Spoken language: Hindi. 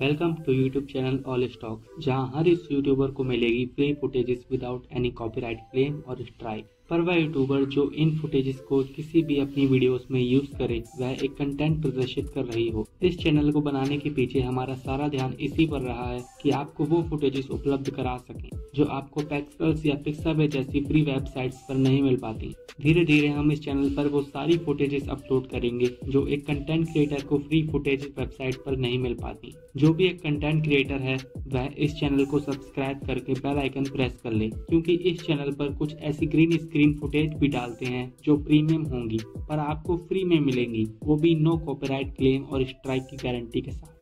Welcome to YouTube channel all stock जहाँ हर इस यूट्यूबर को मिलेगी free footages without any copyright claim और स्ट्राइक पर वह यूट्यूबर जो इन फुटेजेस को किसी भी अपनी वीडियोस में यूज़ करे, वह एक कंटेंट प्रदर्शित कर रही हो। इस चैनल को बनाने के पीछे हमारा सारा ध्यान इसी पर रहा है कि आपको वो फुटेजेस उपलब्ध करा सकें। जो आपको पैक्सल्स या पिक्सावे जैसी फ्री वेबसाइट्स पर नहीं मिल पाती। धीरे धीरे हम इस चैनल पर वो सारी फुटेजेस अपलोड करेंगे, जो एक कंटेंट क्रिएटर को फ्री फुटेज वेबसाइट पर नहीं मिल पाती। जो भी एक कंटेंट क्रिएटर है, वह इस चैनल को सब्सक्राइब करके बेल आइकन प्रेस कर ले, क्योंकि इस चैनल पर कुछ ऐसी ग्रीन स्क्रीन फुटेज भी डालते हैं, जो प्रीमियम होंगी, पर आपको फ्री में मिलेंगी, वो भी नो कॉपीराइट क्लेम और स्ट्राइक की गारंटी के साथ।